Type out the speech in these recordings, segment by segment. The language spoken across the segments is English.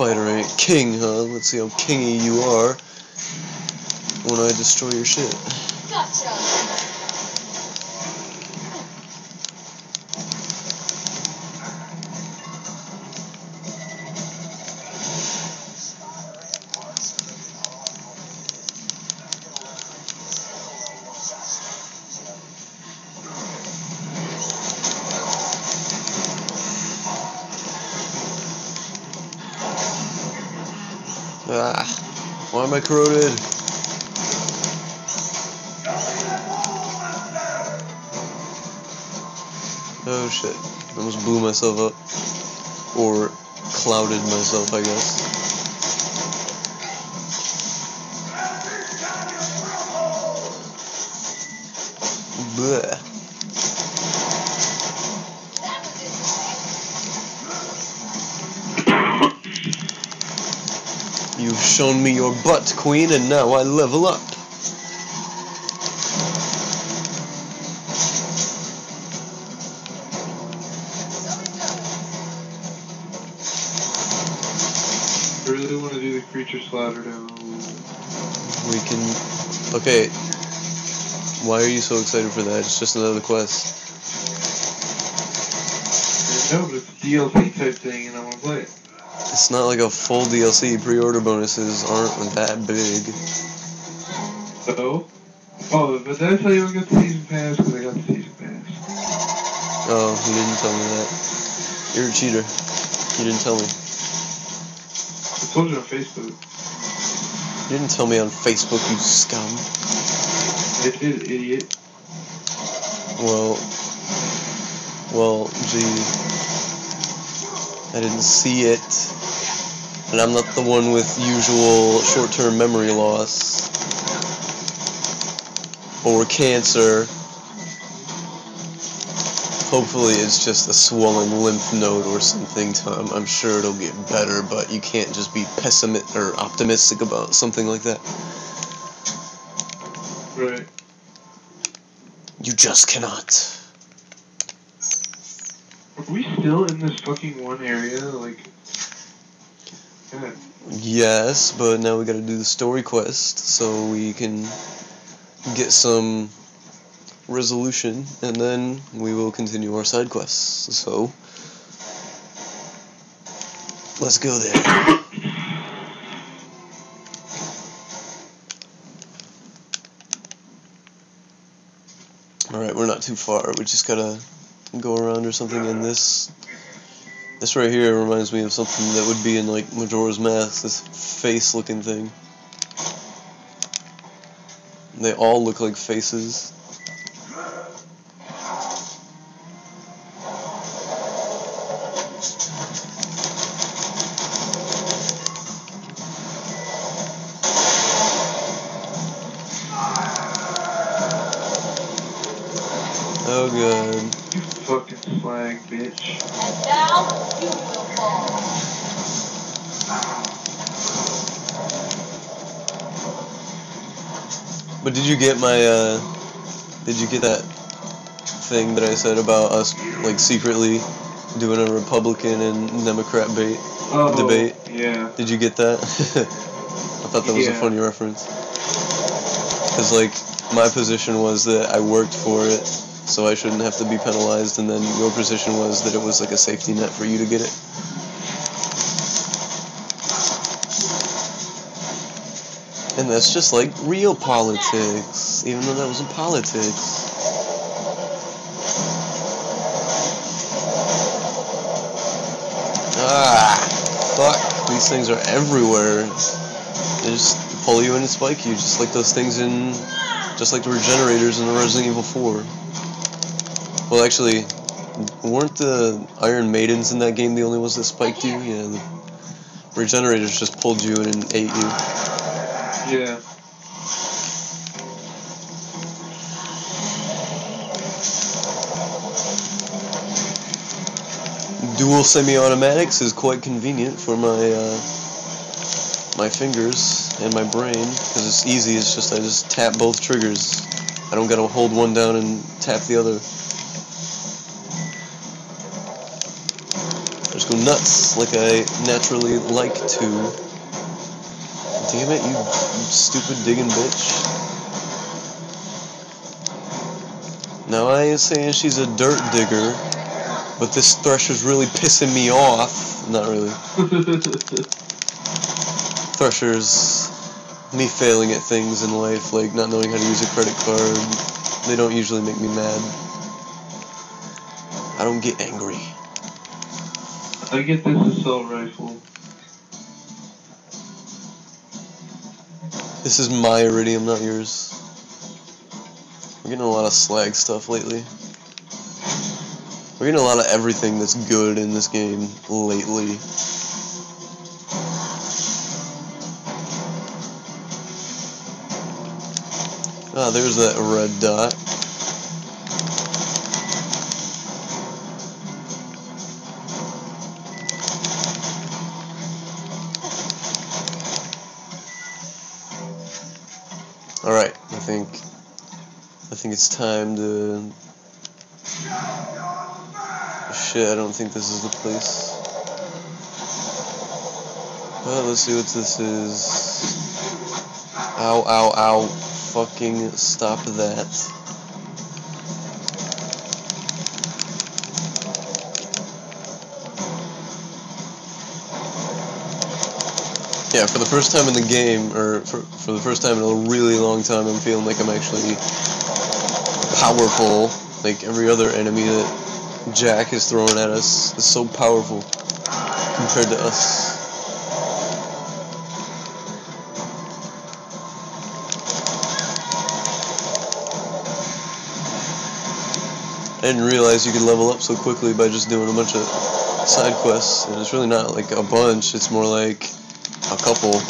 Spiderant King, huh? Let's see how kingy you are when I destroy your shit. Gotcha. Ah, why am I corroded? Oh shit, I almost blew myself up. Or clouded myself, I guess. Shown me your butt, queen, and now I level up. I really want to do the creature slaughter now. We can. Okay. Why are you so excited for that? It's just another quest. No, but it's a DLC type thing, It's not like a full DLC. Pre-order bonuses aren't that big. So? Oh, but did I tell you I got the season pass? Because I got the season pass. Oh, you didn't tell me that. You're a cheater. You didn't tell me. I told you on Facebook. You didn't tell me on Facebook, you scum. I did, idiot. Well, well, gee, I didn't see it, and I'm not the one with usual short-term memory loss or cancer. Hopefully, it's just a swollen lymph node or something. Tom, I'm sure it'll get better, but you can't just be pessimistic or optimistic about something like that. Right. You just cannot. Are we still in this fucking one area? Like. God. Yes, but now we gotta do the story quest so we can get some resolution and then we will continue our side quests. So, let's go there. Alright, we're not too far. We just gotta go around or something in this this right here reminds me of something that would be in like Majora's Mask, this face looking thing. They all look like faces. Oh god. You fucking flag, bitch. And now you will fall. But did you get my uh did you get that thing that I said about us like secretly doing a Republican and Democrat bait Oh, debate? Yeah. Did you get that? I thought that was a funny reference. Cuz like my position was that I worked for it so I shouldn't have to be penalized and then your position was that it was like a safety net for you to get it. And that's just like real politics, even though that wasn't politics. Ah, fuck. These things are everywhere. They just pull you in and spike you, just like those things in, just like the regenerators in the Resident Evil 4. Well, actually, weren't the Iron Maidens in that game the only ones that spiked you? Yeah, the regenerators just pulled you in and ate you. Yeah. Dual semi-automatics is quite convenient for my uh, my fingers and my brain because it's easy. It's just I just tap both triggers. I don't gotta hold one down and tap the other. I Just go nuts like I naturally like to. Damn it, you, you stupid digging bitch. Now I ain't saying she's a dirt digger, but this Thresher's really pissing me off. Not really. Thresher's me failing at things in life, like not knowing how to use a credit card. They don't usually make me mad. I don't get angry. I get this assault rifle. This is my iridium, not yours. We're getting a lot of slag stuff lately. We're getting a lot of everything that's good in this game lately. Ah, there's that red dot. Think it's time to Shit, I don't think this is the place. Well, let's see what this is. Ow, ow, ow. Fucking stop that. Yeah, for the first time in the game, or for, for the first time in a really long time, I'm feeling like I'm actually powerful. Like every other enemy that Jack is throwing at us is so powerful compared to us. I didn't realize you could level up so quickly by just doing a bunch of side quests. And it's really not like a bunch, it's more like a couple.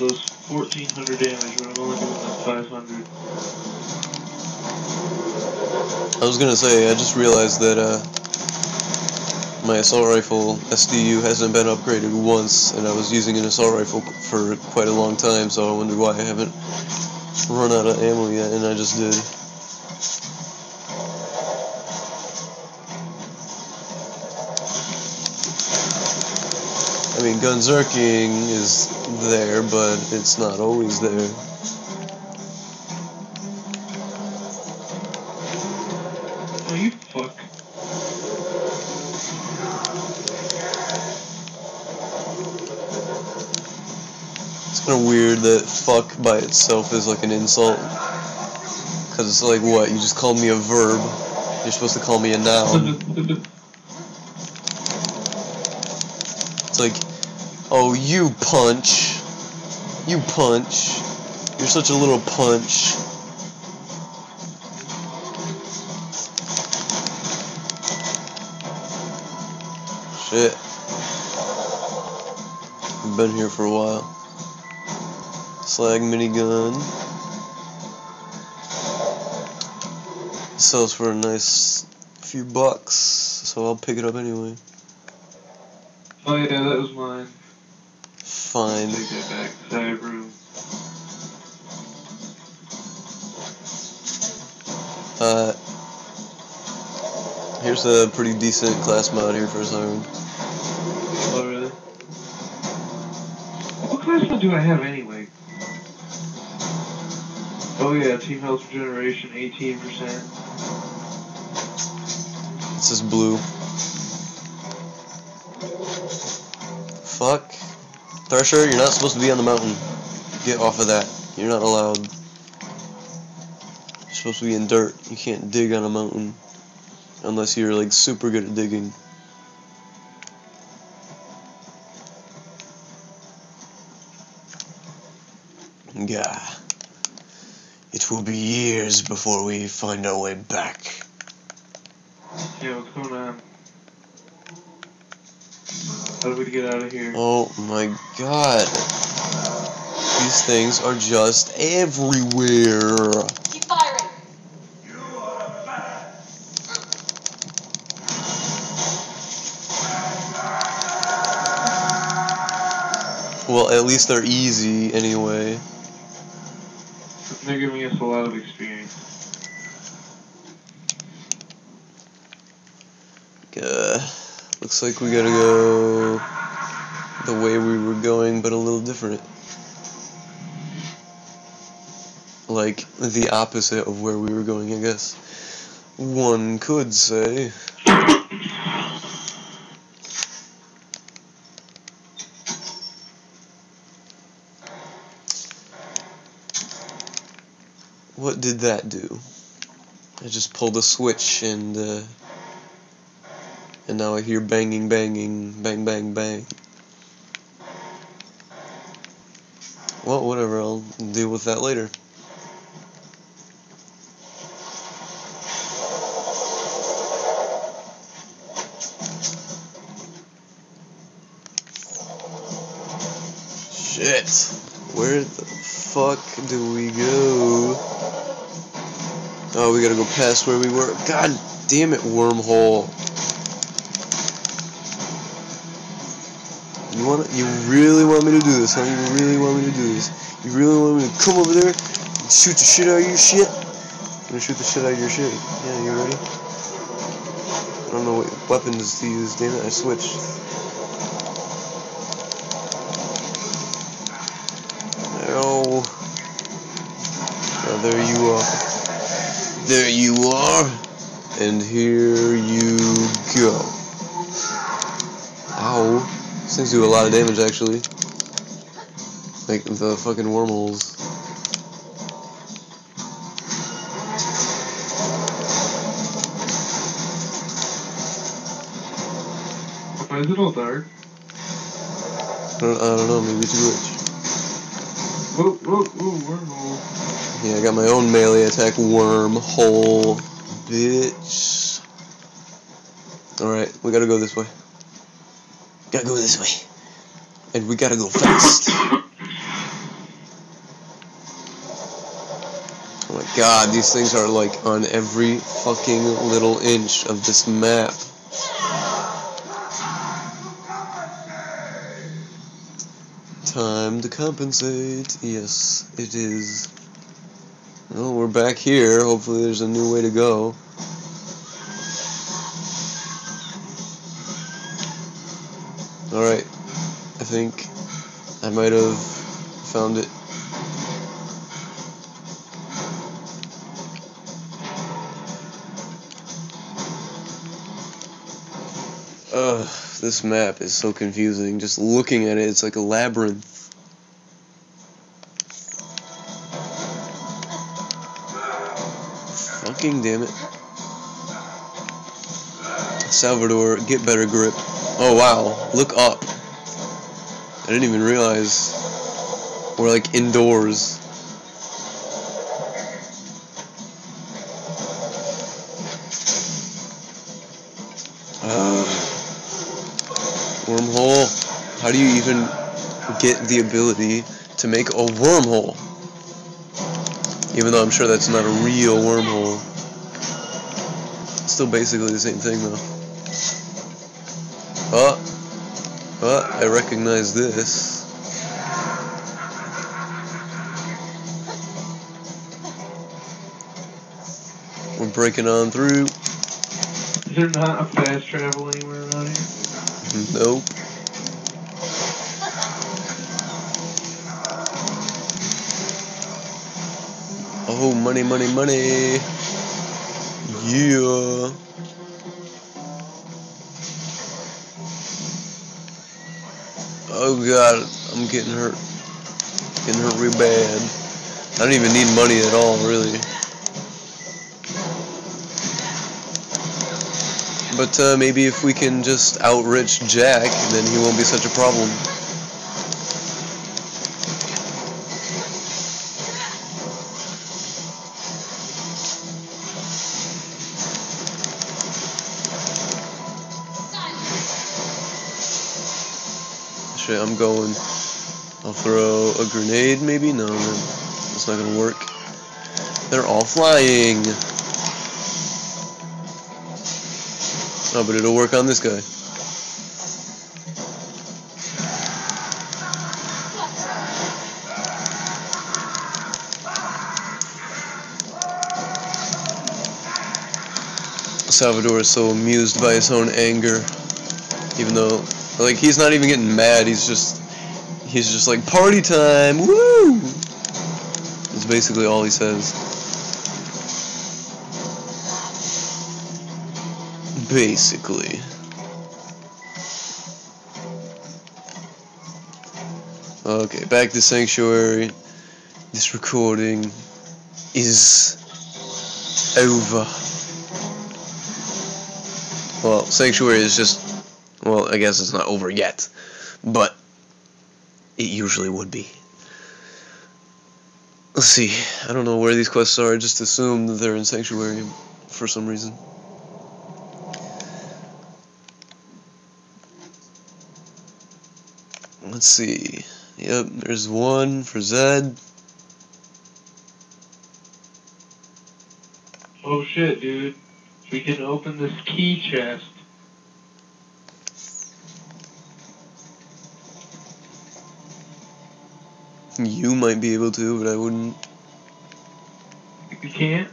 Rifle does 1400 damage when I'm only doing like 500. I was gonna say, I just realized that uh, my assault rifle SDU hasn't been upgraded once, and I was using an assault rifle for quite a long time, so I wondered why I haven't run out of ammo yet, and I just did. I mean, gunzerking is there, but it's not always there. Oh, you fuck. It's kind of weird that fuck by itself is like an insult. Because it's like, what? You just called me a verb. You're supposed to call me a noun. It's like, oh, you punch. You punch. You're such a little punch. Shit. I've been here for a while. Slag minigun. Sells for a nice few bucks, so I'll pick it up anyway. oh yeah, that was mine. Fine. Take that back. Side room. Uh, here's a pretty decent class mod here for Siren. Oh really? What class mod do I have anyway? Oh yeah, team health regeneration, 18%. It says blue. Fuck. Thresher, you're not supposed to be on the mountain. Get off of that. You're not allowed. You're supposed to be in dirt. You can't dig on a mountain. Unless you're like super good at digging. Yeah. It will be years before we find our way back. What's going on? How do we get out of here? Oh my god. These things are just everywhere. Keep firing. You are fine. Well, at least they're easy anyway. They're giving us a lot of experience. Uh, looks like we gotta go the way we were going, but a little different. Like the opposite of where we were going, I guess. One could say. What did that do? I just pulled a switch and uh, and now I hear banging, banging, bang, bang, bang. Well, whatever, I'll deal with that later. Shit. Where the fuck do we go? Oh, we gotta go past where we were. God damn it, wormhole. You want you really want me to do this, huh? You really want me to do this? You really want me to come over there and shoot the shit out of your shit? I'm gonna shoot the shit out of your shit. Yeah, you ready? I don't know what weapons to use, damn it, I switched. Oh. There you are. There you are. And here you go. Things do a lot of damage, actually. Like the fucking wormholes. Why is it all dark? I don't, I don't know, maybe it's a glitch. Whoa, whoa, whoa, wormhole. Yeah, I got my own melee attack wormhole, bitch. Alright, we gotta go this way. Gotta go this way. And we gotta go fast. Oh my god, these things are like on every fucking little inch of this map. Time to compensate. Yes, it is. Well, we're back here. Hopefully there's a new way to go. Think I might have found it. Ugh, this map is so confusing. Just looking at it, it's like a labyrinth. Fucking damn it. Salvador, get better grip. Oh wow, look up. I didn't even realize we're like indoors. Uh, wormhole. How do you even get the ability to make a wormhole? Even though I'm sure that's not a real wormhole. Still basically the same thing though. Oh, oh, I recognize this. We're breaking on through. Is there not a fast travel anywhere around here? Nope. Oh, money, money, money. Yeah. Oh god, I'm getting hurt. Getting hurt real bad. I don't even need money at all, really. But uh, maybe if we can just outrich Jack, then he won't be such a problem. Shit, I'm going. I'll throw a grenade, maybe? No, man. That's not gonna work. They're all flying. Oh, but it'll work on this guy. Salvador is so amused by his own anger, even though like, he's not even getting mad. He's just, he's just like party time, woo! That's basically all he says. Basically. Okay, back to Sanctuary. This recording is over. Well, Sanctuary is just, well, I guess it's not over yet, but it usually would be. Let's see, I don't know where these quests are, I just assume that they're in Sanctuary for some reason. Let's see. Yep, there's one for Zed. Oh shit, dude. We can open this key chest. You might be able to, but I wouldn't. You can't?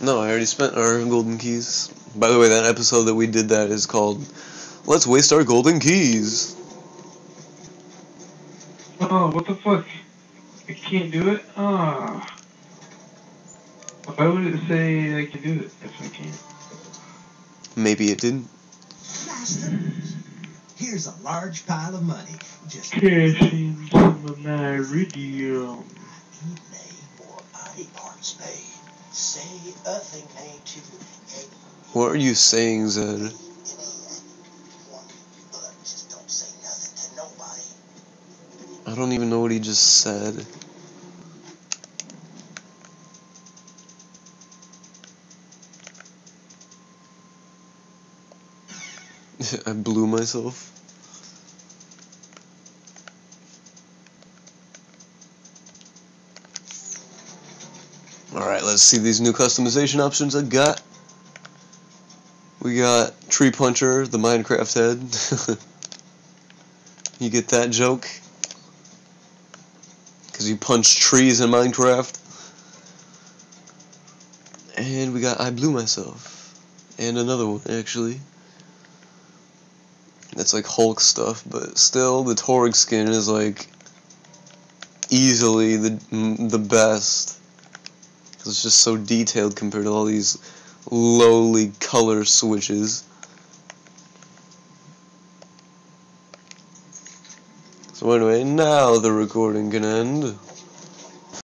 No, I already spent our golden keys. By the way, that episode that we did that is called Let's Waste Our Golden Keys. Oh, what the fuck? I can't do it? Ah. Why would it say I can do it if I can't? Maybe it didn't. Master, here's a large pile of money. Just Cash in some of my iridium. you lay more body parts made. Say a thing ain't to What are you saying, Zed? Just don't say nothing to nobody. I don't even know what he just said. I blew myself. Alright, let's see these new customization options I got. We got Tree Puncher, the Minecraft head. you get that joke? Because you punch trees in Minecraft. And we got I Blew Myself. And another one, actually. That's like Hulk stuff, but still, the Torgue skin is like easily the the best. Cause it's just so detailed compared to all these lowly color switches. So anyway, now the recording can end.